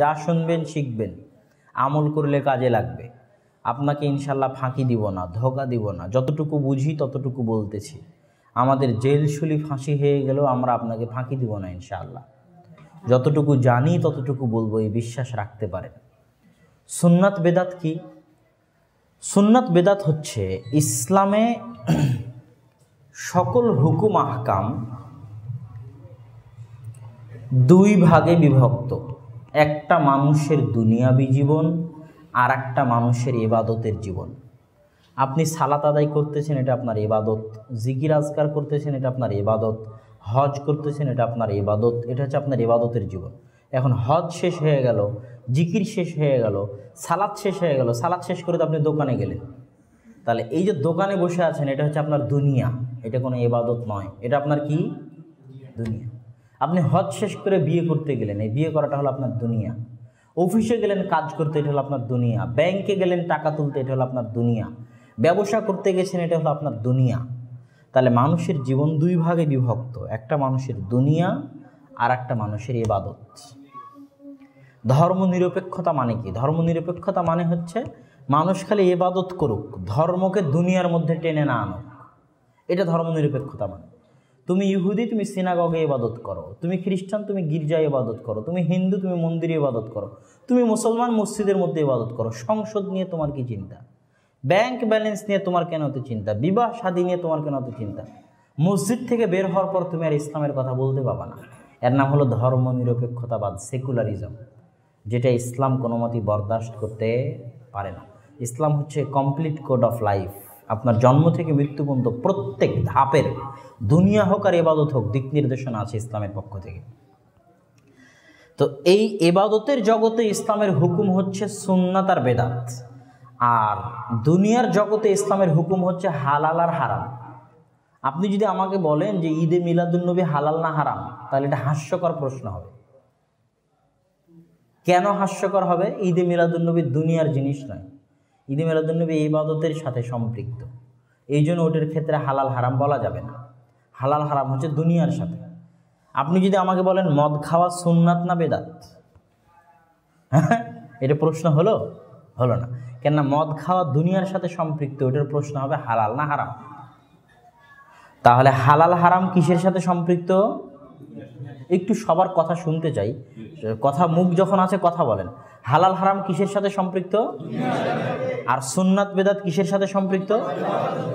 যা শুনবেন, শিখবেন। আমল করলে কাজে লাগবে। আপনাকে ইনশাল্লাহ ফাঁকি দিব না, ধোকা দিব না। যতটুকু বুঝি ততটুকু বলতেছি। আমাদের জেলশুলি ফাঁসি হয়ে গেলেও আমরা আপনাকে ফাঁকি দিব না ইনশাআল্লাহ। যতটুকু জানি ততটুকু বলব, এই বিশ্বাস রাখতে পারেন। সুন্নাত বেদাত কি? সুন্নাত বেদাত হচ্ছে ইসলামে সকল হুকুম, আহকাম দুই ভাগে বিভক্ত। একটা মানুষের দুনিয়াবি জীবন আর একটা মানুষের এবাদতের জীবন। আপনি সালাত আদায় করতেছেন, এটা আপনার এবাদত। জিকির আজকার করতেছেন, এটা আপনার এবাদত। হজ করতেছেন, এটা আপনার এবাদত। এটা হচ্ছে আপনার এবাদতের জীবন। এখন হজ শেষ হয়ে গেল, জিকির শেষ হয়ে গেল সালাদ শেষ হয়ে গেল সালাদ শেষ করে তো আপনি দোকানে গেলেন। তাহলে এই যে দোকানে বসে আছেন, এটা হচ্ছে আপনার দুনিয়া। এটা কোনো এবাদত নয়। এটা আপনার কি? দুনিয়া। আপনি হজ শেষ করে বিয়ে করতে গেলেন, এই বিয়ে করাটা হলো আপনার দুনিয়া। অফিসে গেলেন, কাজ করতে, এটা হলো আপনার দুনিয়া। ব্যাংকে গেলেন, টাকা তুলতে, এটা হলো আপনার দুনিয়া। ব্যবসা করতে গেছেন, এটা হলো আপনার দুনিয়া। তাহলে মানুষের জীবন দুই ভাগে বিভক্ত, একটা মানুষের দুনিয়া আর একটা মানুষের ইবাদত। ধর্ম নিরপেক্ষতা মানে কি? ধর্ম নিরপেক্ষতা মানে হচ্ছে মানুষ খালি এবাদত করুক, ধর্মকে দুনিয়ার মধ্যে টেনে না আনুক। এটা ধর্ম নিরপেক্ষতা মানে। তুমি ইহুদি, তুমি সিনাগগে ইবাদত করো। তুমি খ্রিস্টান, তুমি গির্জায় ইবাদত করো। তুমি হিন্দু, তুমি মন্দিরে ইবাদত করো। তুমি মুসলমান, মসজিদের মধ্যে ইবাদত করো। সংসদ নিয়ে তোমার কি চিন্তা? ব্যাংক ব্যালেন্স নিয়ে তোমার কেন অত চিন্তা? বিবাহ শাদী নিয়ে তোমার কেন অত চিন্তা? মসজিদ থেকে বের হওয়ার পর তুমি আর ইসলামের কথা বলতে পাবা না। এর নাম হলো ধর্ম নিরপেক্ষতাবাদ সেকুলারিজম, যেটা ইসলাম কোনো মতেই বরদাস্ত করতে পারে না। ইসলাম হচ্ছে কমপ্লিট কোড অফ লাইফ আপনার জন্ম থেকে মৃত্যু পর্যন্ত প্রত্যেক ধাপের দুনিয়া হোক আর এবাদত হোক, দিক নির্দেশনা আছে ইসলামের পক্ষ থেকে। তো এই এবাদতের জগতে ইসলামের হুকুম হচ্ছে সুন্নাত আর বেদাত। আর দুনিয়ার জগতে ইসলামের হুকুম হচ্ছে হালাল আর হারাম। আপনি যদি আমাকে বলেন যে ঈদে মিলাদুলনবী হালাল না হারাম, তাহলে এটা হাস্যকর প্রশ্ন হবে। কেন হাস্যকর হবে? ঈদে মিলাদুলনবী দুনিয়ার জিনিস নয়। ঈদে মিলাদুলনবী ইবাদতের সাথে সম্পৃক্ত। এই জন্য ওটার ক্ষেত্রে হালাল হারাম বলা যাবে না। হালাল হারাম হচ্ছে দুনিয়ার সাথে। আপনি যদি আমাকে বলেন, মদ খাওয়া সুন্নাত না বেদাত? হ্যাঁ? এটা প্রশ্ন হলো? হলো না। কেননা মদ খাওয়া দুনিয়ার সাথে সম্পৃক্ত, ওটার প্রশ্ন হবে হালাল না হারাম? তাহলে হালাল হারাম কিসের সাথে সম্পৃক্ত? একটু সবার কথা শুনতে চাই। কথা মুখ যখন আছে কথা বলেন। হালাল হারাম কিসের সাথে সম্পৃক্ত? আর সুন্নাত বেদাত কিসের সাথে সম্পৃক্ত?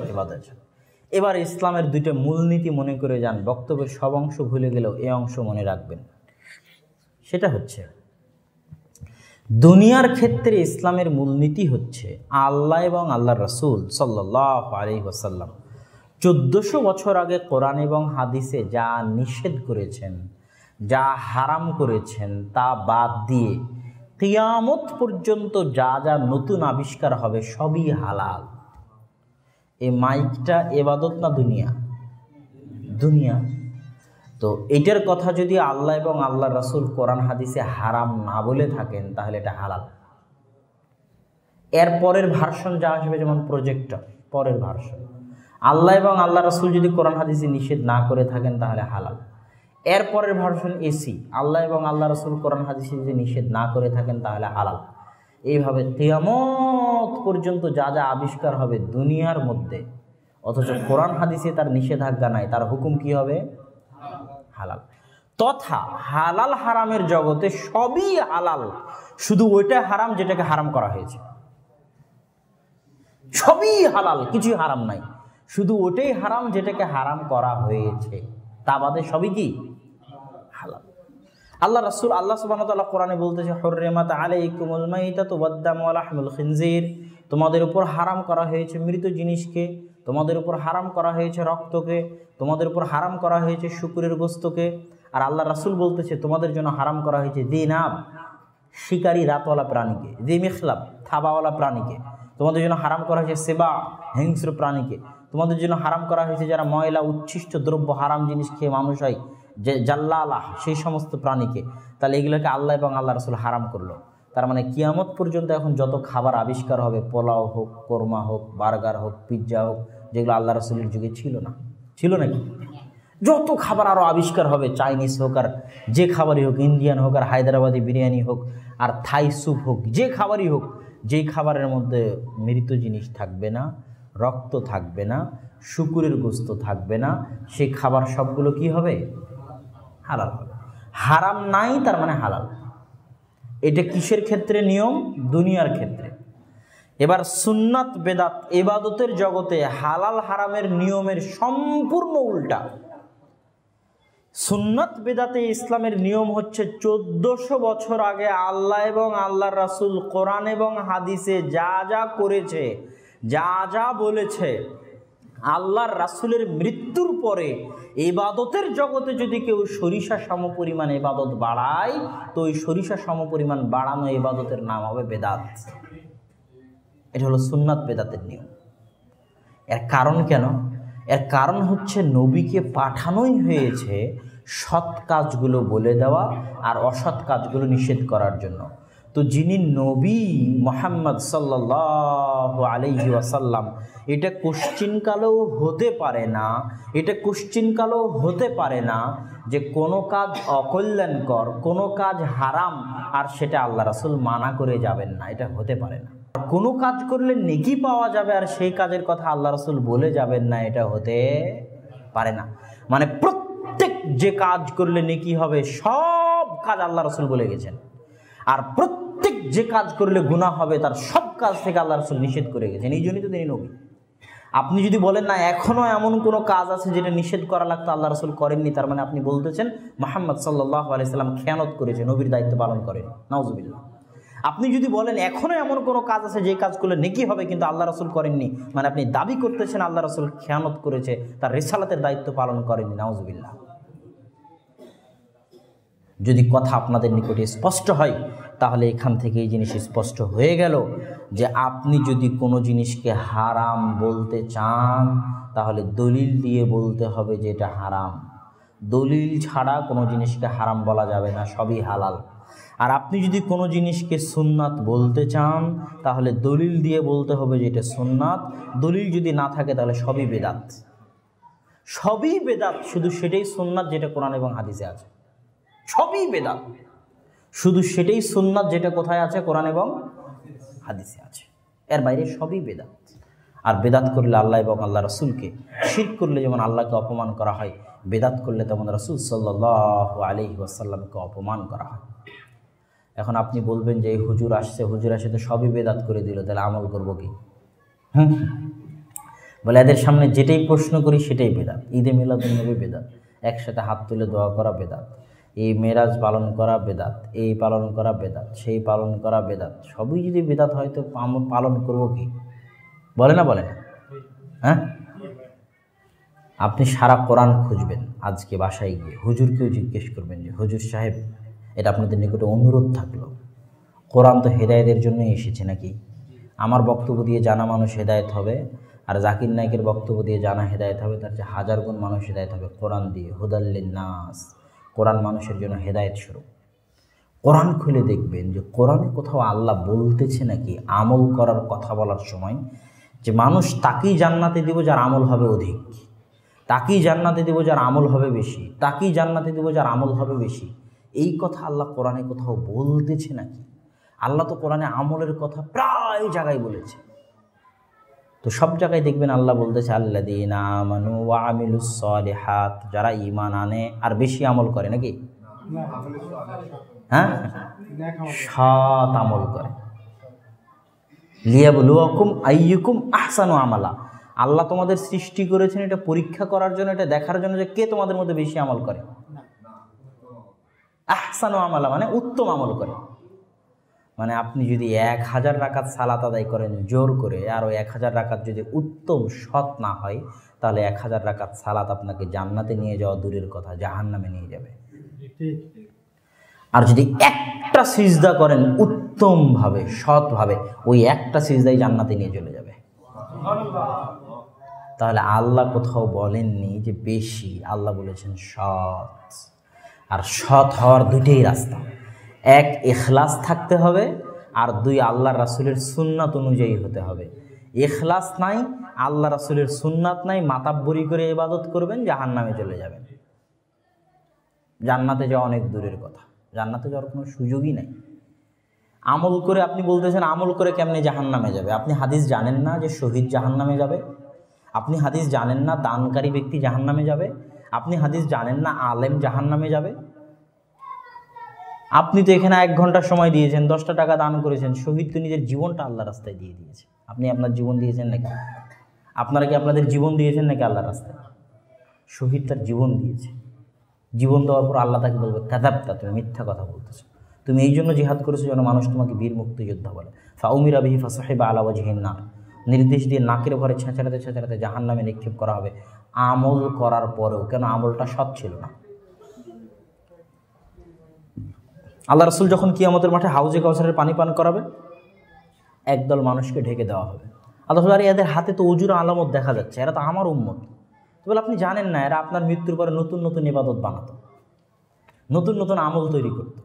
ইবাদতের সাথে। এবার ইসলামের দুইটা মূলনীতি মনে করে যান, বক্তব্যের সব অংশ ভুলে গেলেও এ অংশ মনে রাখবেন। সেটা হচ্ছে, দুনিয়ার ক্ষেত্রে ইসলামের মূলনীতি হচ্ছে আল্লাহ এবং আল্লাহ রসুল সাল্লাহ আলী ওসাল্লাম চোদ্দোশো বছর আগে কোরআন এবং হাদিসে যা নিষেধ করেছেন, যা হারাম করেছেন, তা বাদ দিয়ে কিয়ামত পর্যন্ত যা যা নতুন আবিষ্কার হবে সবই হালাল। এই মাইকটা এবাদত না দুনিয়া? দুনিয়া। তো এটার কথা যদি আল্লাহ এবং আল্লাহ রাসুল কোরআন হাদিসে হারাম না বলে থাকেন, তাহলে এটা হালাল। এর পরের ভার্সন যা আসবে, যেমন প্রজেক্টর পরের ভার্সন। আল্লাহ এবং আল্লাহ রাসুল যদি কোরআন হাদিসে নিষেধ না করে থাকেন, তাহলে হালাল। এর পরের ভার্সন এসি, আল্লাহ এবং আল্লাহ রসুল কোরআন হাদিসে যদি নিষেধ না করে থাকেন, তাহলে হালাল। এইভাবে তেয়ামত পর্যন্ত যা যা আবিষ্কার হবে দুনিয়ার মধ্যে। অথচ কোরআন হাদিসে তার নিষেধাজ্ঞা নাই। তার হুকুম কি হবে? হালাল। তথা হালাল হারামের জগতে সবই হালাল। শুধু ওইটা হারাম যেটাকে হারাম করা হয়েছে। সবই হালাল, কিছুই হারাম নাই। শুধু ওটাই হারাম যেটাকে হারাম করা হয়েছে। তা বাদে সবই কি? হালাল। আল্লাহ রাসুল, আল্লাহ সুবাহতাল্লাহ কোরআনে বলতেছে, হর্রেমাত আলাইকুমুল মাইতা তুবাদ্দাম আহমুল খিনজির। তোমাদের উপর হারাম করা হয়েছে মৃত জিনিসকে, তোমাদের উপর হারাম করা হয়েছে রক্তকে, তোমাদের উপর হারাম করা হয়েছে শুকুরের গোস্তকে আর আল্লাহ রাসুল বলতেছে, তোমাদের জন্য হারাম করা হয়েছে দিনাব শিকারী রাতওয়ালা প্রাণীকে যে মেখলাপ থাবাওয়ালা প্রাণীকে। তোমাদের জন্য হারাম করা হয়েছে সেবা, হিংস্র প্রাণীকে। তোমাদের জন্য হারাম করা হয়েছে যারা ময়লা, উচ্ছিষ্ট দ্রব্য, হারাম জিনিস খেয়ে মানুষ হয়, যে জাল্লা আল্লাহ সেই সমস্ত প্রাণীকে। তাহলে এগুলোকে আল্লাহ এবং আল্লাহ রসুল হারাম করল। তার মানে কিয়ামত পর্যন্ত এখন যত খাবার আবিষ্কার হবে, পোলাও হোক, কোরমা হোক, বার্গার হোক, পিৎজা হোক, যেগুলো আল্লাহ রসুলের যুগে ছিল না। ছিল নাকি? যত খাবার আরও আবিষ্কার হবে, চাইনিজ হোক আর যে খাবারই হোক, ইন্ডিয়ান হোক আর হায়দ্রাবাদি বিরিয়ানি হোক আর থাই স্যুপ হোক, যে খাবারই হোক, যেই খাবারের মধ্যে মৃত জিনিস থাকবে না, রক্ত থাকবে না, শুকুরের গোস্ত থাকবে না, সেই খাবার সবগুলো কি হবে? হালাল হবে। হারাম নাই, তার মানে হালাল। এটা কিসের ক্ষেত্রে নিয়ম? দুনিয়ার ক্ষেত্রে। এবার সুন্নাত, বেদাত, এবাদতের জগতে হালাল হারামের নিয়মের সম্পূর্ণ উল্টা। সুন্নাত, বেদাতে ইসলামের নিয়ম হচ্ছে চোদ্দশো বছর আগে আল্লাহ এবং আল্লাহর রাসুল কোরআন এবং হাদিসে যা যা করেছে, যা যা বলেছে আল্লাহর রাসুলের মৃত্যুর পরে এবাদতের জগতে যদি কেউ সরিষা সম পরিমাণ এবাদত বাড়ায়, তো ওই সরিষা সম পরিমাণ বাড়ানো এবাদতের নাম হবে বেদাত। এটা হলো সুন্নাত বেদাতের নিয়ম। এর কারণ কেন? এর কারণ হচ্ছে নবীকে পাঠানোই হয়েছে সৎ কাজগুলো বলে দেওয়া আর অসৎ কাজগুলো নিষেধ করার জন্য। তো যিনি নবী মোহাম্মদ সাল্লাহ আলহি ওয়াসাল্লাম, এটা কোশ্চিনকালেও হতে পারে না, এটা কোশ্চিনকালেও হতে পারে না যে কোনো কাজ অকল্যাণকর, কোনো কাজ হারাম, আর সেটা আল্লাহ রাসুল মানা করে যাবেন না, এটা হতে পারে না। কোনো কাজ করলে নেকি পাওয়া যাবে, আর সেই কাজের কথা আল্লাহ রসুল বলে যাবেন না, এটা হতে পারে না। মানে প্রত্যেক যে কাজ করলে নেকি হবে, সব কাজ আল্লাহ রসুল বলে গেছেন। আর প্রত্যেক যে কাজ করলে গুণা হবে, তার সব কাজ থেকে আল্লাহ রসুল নিষেধ করে গেছেন। এই জন্যই তো তিনি নবী। আপনি যদি বলেন, না এখনও এমন কোনো কাজ আছে যেটা নিষেধ করা লাগতো, আল্লাহ রসুল করেননি, তার মানে আপনি বলতেছেন, মোহাম্মদ সাল্লাহ আলাইসাল্লাম খেয়ানত করেছে, নবীর দায়িত্ব পালন করেন। নওয়াজুবিল্লাহ আপনি যদি বলেন এখনও এমন কোনো কাজ আছে যে কাজ করলে নেকি হবে, কিন্তু আল্লাহ রসুল করেননি মানে আপনি দাবি করতেছেন, আল্লাহ রসুল খেয়ানত করেছে, তার রেসালাতের দায়িত্ব পালন করেননি নাউজবিল্লা যদি কথা আপনাদের নিকটে স্পষ্ট হয়, তাহলে এখান থেকে এই জিনিস স্পষ্ট হয়ে গেল যে আপনি যদি কোনো জিনিসকে হারাম বলতে চান, তাহলে দলিল দিয়ে বলতে হবে যে এটা হারাম। দলিল ছাড়া কোনো জিনিসকে হারাম বলা যাবে না, সবই হালাল। আর আপনি যদি কোনো জিনিসকে সুন্নাত বলতে চান, তাহলে দলিল দিয়ে বলতে হবে যে এটা সুন্নাত। দলিল যদি না থাকে, তাহলে সবই বেদাত। সবই বেদাত, শুধু সেটাই সুন্নাত যেটা কোরআন এবং হাদিসে আছে। সবই বেদাত শুধু সেটাই সুন্নাত যেটা কোথায় আছে? কোরআন এবং হাদিসে আছে। এর বাইরে সবই বেদাত। আর বেদাত করলে আল্লাহ এবং আল্লাহ রসুলকে শির করলে যেমন আল্লাহকে অপমান করা হয়, বেদাত করলে তেমন রসুল সাল্লাহ আলি ওয়াসাল্লামকে অপমান করা হয়। এখন আপনি বলবেন যে, এই হুজুর আসছে, হুজুর আসে তো সবই বেদাত করে দিল, তাহলে আমল করব কি? হুম। বলে, এদের সামনে যেটাই প্রশ্ন করি, সেটাই বেদাত। ঈদে মিলাদুলনবী বেদাত। একসাথে হাত তুলে দোয়া করা বেদাত। এই মেরাজ পালন করা বেদাত, এই পালন করা বেদাত, সেই পালন করা বেদাত, সবই যদি বেদাত হয় তো পালন করব কি? বলে না বলে না? হ্যাঁ? আপনি সারা কোরআন খুঁজবেন আজকে বাসায় গিয়ে, হুজুরকেও জিজ্ঞেস করবেন যে, হুজুর সাহেব, এটা আপনাদের নিকটে অনুরোধ থাকল। কোরআন তো হেদায়তের জন্যই এসেছে নাকি? আমার বক্তব্য দিয়ে জানা মানুষ হেদায়ত হবে, আর জাকির নায়কের বক্তব্য দিয়ে জানা হেদায়ত হবে, তার যে হাজার গুণ মানুষ হেদায়ত হবে। কোরআন দিয়ে হুদাল্লিন নাস কোরআন মানুষের জন্য হেদায়ত স্বরূপ। কোরআন খুলে দেখবেন যে কোরআনে কোথাও আল্লাহ বলতেছে নাকি আমল করার কথা বলার সময় যে মানুষ তাকেই জান্নাতে দিব যার আমল হবে অধিক। তাকেই জান্নাতে দিব যার আমল হবে বেশি। তাকেই জান্নাতে দিব যার আমল হবে বেশি। এই কথা আল্লাহ কোরআনে কোথাও বলতেছে নাকি? আল্লাহ তো কোরআনে আমলের কথা প্রায় জায়গায় বলেছে। তো সব জায়গায় দেখবেন আল্লাহ বলতেছে আল্লা দিন আমানু ওয়া হাত যারা ইমান আনে আর বেশি আমল করে নাকি? হ্যাঁ? সৎ আমল করে। লিয়াবলুয়াকুম আইয়ুকুম আহসানু আমালা। আল্লাহ তোমাদের সৃষ্টি করেছেন, এটা পরীক্ষা করার জন্য, এটা দেখার জন্য যে কে তোমাদের মধ্যে বেশি আমল করে। আহসানু আমালা মানে উত্তম আমল করে। মানে আপনি যদি এক হাজার রাকাত সালাত আদায় করেন জোর করে, আর ওই এক হাজার রাকাত যদি উত্তম সৎ না হয়, তাহলে এক হাজার রাকাত সালাত আপনাকে জান্নাতে নিয়ে যাওয়া দূরের কথা জাহান নামে নিয়ে যাবে। আর যদি একটা সিজদা করেন উত্তমভাবে, সৎভাবে, ওই একটা সিজদাই জান্নাতে নিয়ে চলে যাবে। তাহলে আল্লাহ কোথাও বলেননি যে বেশি, আল্লাহ বলেছেন সৎ। আর সৎ হওয়ার দুইটাই রাস্তা। এক এখলাস থাকতে হবে আর দুই আল্লাহ রাসুলের সুন্নাত অনুযায়ী হতে হবে। এখলাস নাই আল্লাহ রাসুলের সুন্নাত নাই, মাতাব্বরি করে ইবাদত করবেন জাহান নামে চলে যাবেন। জান্নাতে যাওয়া অনেক দূরের কথা। জান্নাতে যাওয়ার কোনো সুযোগই নাই। আমল করে আপনি বলতেছেন, আমল করে কেমনে জাহান নামে যাবে? আপনি হাদিস জানেন না যে শহীদ জাহান নামে যাবে? আপনি হাদিস জানেন না দানকারী ব্যক্তি জাহান নামে যাবে? আপনি হাদিস জানেন না আলেম জাহান নামে যাবে? আপনি তো এখানে এক ঘণ্টা সময় দিয়েছেন, দশটা টাকা দান করেছেন, শহীদ তো নিজের জীবনটা আল্লাহ রাস্তায় দিয়ে দিয়েছে। আপনি আপনার জীবন দিয়েছেন নাকি? আপনারা কি আপনাদের জীবন দিয়েছেন নাকি আল্লাহ রাস্তায়? শহীদ তার জীবন দিয়েছে। জীবন দেওয়ার পর আল্লাহ তাকে বলবে, কাদাবতা, তুমি মিথ্যা কথা বলতেছো। তুমি এই জন্য জিহাদ করেছ যেন মানুষ তোমাকে বীর মুক্তিযোদ্ধা বলে। ফাউমিরা বিহি ফাসাহেবা আলা ওয়াজহিন নার। নির্দেশ দিয়ে নাকের ঘরে ছেঁচাড়াতে ছেঁচাড়াতে জাহান নামে নিক্ষেপ করা হবে। আমল করার পরেও, কেন আমলটা সৎ ছিল না? আল্লাহ রসুল যখন কিয়ামতের মাঠে হাউজে কাউসারের পানি পান করাবে, একদল মানুষকে ঢেকে দেওয়া হবে। আল্লাহ আর এদের হাতে তো উজুর আলামত দেখা যাচ্ছে, এরা তো আমার উম্মত। তো বলে, আপনি জানেন না, এরা আপনার মৃত্যুর পরে নতুন নতুন ইবাদত বানাতো, নতুন নতুন আমল তৈরি করতো।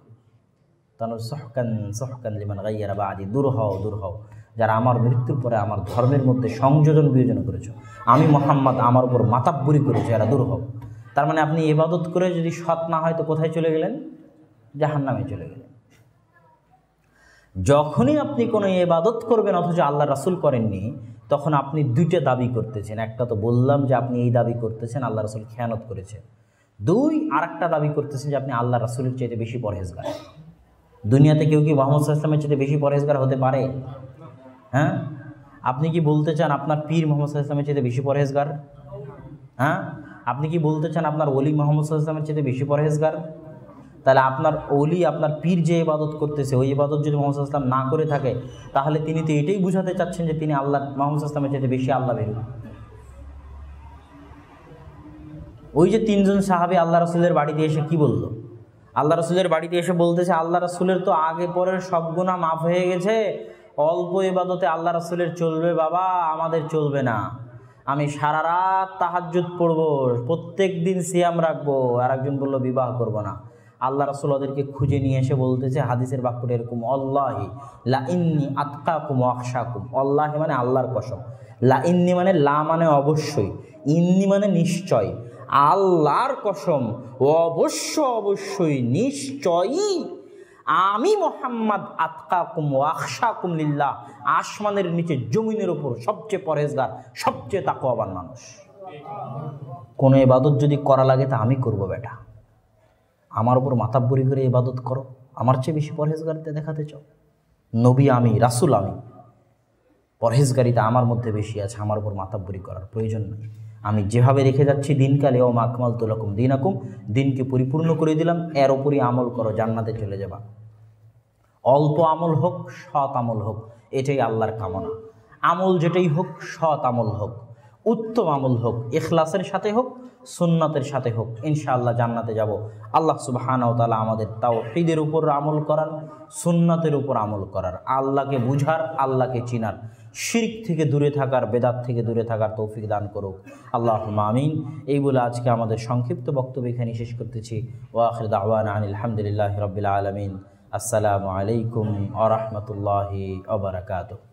তাহলে সহকান সহকান লিমান গাইয়ারা বা আদি দূর হও দূর হও। যারা আমার মৃত্যুর পরে আমার ধর্মের মধ্যে সংযোজন বিয়োজন করেছ, আমি মোহাম্মদ, আমার উপর মাতাব্বুরি করেছি, এরা দূর হও। তার মানে আপনি ইবাদত করে যদি সৎ না হয়, তো কোথায় চলে গেলেন? জাহান নামে চলে গেলেন। যখনই আপনি কোনো ইবাদত করবেন, অথচ আল্লাহ রাসুল করেননি, তখন আপনি দুইটা দাবি করতেছেন। একটা তো বললাম যে আপনি এই দাবি করতেছেন, আল্লাহ রাসুল খেয়ানত করেছেন। দুই আর একটা দাবি করতেছেন যে আপনি আল্লাহ রাসুলের চাইতে বেশি পরহেজগার। দুনিয়াতে কেউ কি মোহাম্মদ ইসলামের চাইতে বেশি পরহেজগার হতে পারে? হ্যাঁ? আপনি কি বলতে চান আপনার পীর মোহাম্মদ ইসলামের চাইতে বেশি পরহেজগার? হ্যাঁ? আপনি কি বলতে চান আপনার অলি মোহাম্মদ ইসলামের চাইতে বেশি পরহেজগার? তাহলে আপনার অলি আপনার পীর যে ইবাদত করতেছে, ওই ইবাদত যদি মোহাম্মদ ইসলাম না করে থাকে, তাহলে তিনি তো এটাই বুঝাতে চাচ্ছেন যে তিনি আল্লাহ, মোহাম্মদ ইসলামের চাইতে বেশি আল্লাহ বেরু ওই যে তিনজন সাহাবি আল্লাহ রসুলের বাড়িতে এসে কি বলল? আল্লাহ রসুলের বাড়িতে এসে বলতেছে, আল্লাহ রসুলের তো আগে পরের সব গুণা মাফ হয়ে গেছে, অল্প ইবাদতে আল্লাহ রসুলের চলবে বাবা, আমাদের চলবে না। আমি সারা রাত তাহাজুদ পড়ব প্রত্যেক দিন সিয়াম রাখব আর একজন বলল, বিবাহ করব না। আল্লাহ রসুল ওদেরকে খুঁজে নিয়ে এসে বলতেছে, হাদিসের বাক্যটা এরকম অল্লাহি লা ইন্নি আতকা কুম আকশা কুম অল্লাহি মানে আল্লাহর কসম। লা ইন্নি মানে লা মানে অবশ্যই, ইন্নি মানে নিশ্চয়। আল্লাহর কসম, অবশ্য অবশ্যই নিশ্চয়ই আমি মোহাম্মদ আতকা কুম আকশা কুম লিল্লাহ, আসমানের নিচে, জমিনের ওপর সবচেয়ে পরেজগার সবচেয়ে তাকওয়াবান মানুষ। কোনো এবাদত যদি করা লাগে তা আমি করব বেটা। আমার উপর মাতাব্বরি করে ইবাদত করো। আমার চেয়ে বেশি পরহেজগারিতে দেখাতে চাও। নবী আমি, রাসুল আমি। পরহেজগারিতা আমার মধ্যে বেশি আছে, আমার উপর মাতাব্বরি করার প্রয়োজন নেই। আমি যেভাবে রেখে যাচ্ছি দিনকালে ও মাকমাল তুলাকুম দিন আকুম দিনকে পরিপূর্ণ করে দিলাম, এর ওপরই আমল করো, জান্নাতে চলে যাবা। অল্প আমল হোক, সৎ আমল হোক, এটাই আল্লাহর কামনা। আমল যেটাই হোক, সৎ আমল হোক, উত্তম আমল হোক এখলাসের সাথে হোক সুন্নাতের সাথে হোক, ইনশাআল্লাহ জান্নাতে যাব। আল্লাহ সুবাহানাও তালা আমাদের তাও ঈদের উপর আমল করার, সুন্নতের উপর আমল করার, আল্লাহকে বুঝার, আল্লাহকে চিনার, শিরিক থেকে দূরে থাকার, বেদাত থেকে দূরে থাকার তৌফিক দান করুক। আল্লাহ আমিন। এই বলে আজকে আমাদের সংক্ষিপ্ত বক্তব্য এখানে শেষ করতেছি। ওয়াখির দাওয়ান আলহামদুলিল্লাহ রবিল আলমিন। আসসালামু আলাইকুম আ